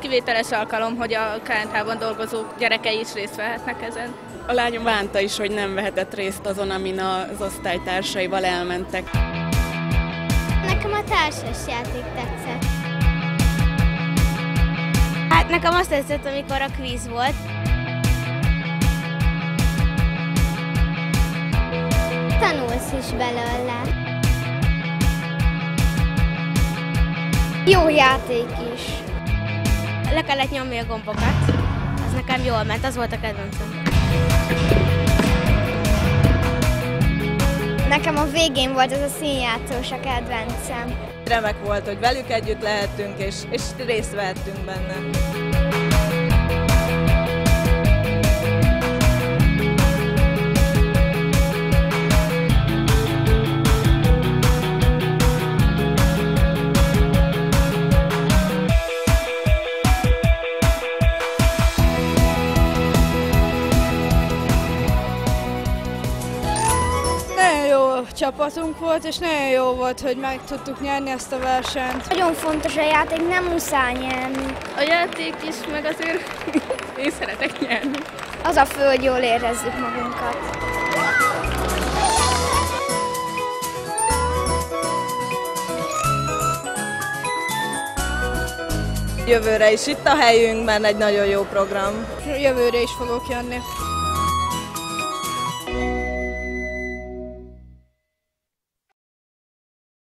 kivételes alkalom, hogy a KNH-ban dolgozó gyerekei is részt vehetnek ezen. A lányom bánta is, hogy nem vehetett részt azon, amin az osztálytársaival elmentek. Nekem a társas játék tetszett. Hát nekem azt tetszett, amikor a kvíz volt. Tanulsz is belőle. Jó játék is. Le kellett nyomni a gombokat. Az nekem jól ment, az volt a kedvencem. Nekem a végén volt ez a színjátszós a kedvencem. Remek volt, hogy velük együtt lehettünk, és, és részt vehettünk benne. Csapatunk volt, és nagyon jó volt, hogy meg tudtuk nyerni ezt a versenyt. Nagyon fontos a játék, nem muszáj nyerni. A játék is, meg azért én szeretek nyerni. Az a fő, hogy jól érezzük magunkat. Jövőre is itt a helyünk, mert egy nagyon jó program. Jövőre is fogok jönni.